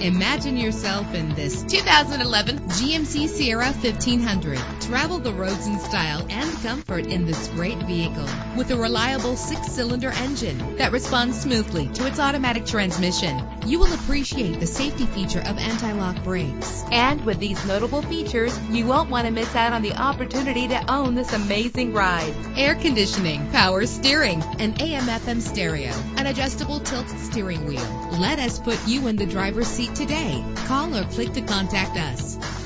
Imagine yourself in this 2011 GMC Sierra 1500. Travel the roads in style and comfort in this great vehicle with a reliable six-cylinder engine that responds smoothly to its automatic transmission. You will appreciate the safety feature of anti-lock brakes. And with these notable features, you won't want to miss out on the opportunity to own this amazing ride. Air conditioning, power steering, an AM/FM stereo, an adjustable tilt steering wheel. Let us put you in the driver's seat today. Call or click to contact us.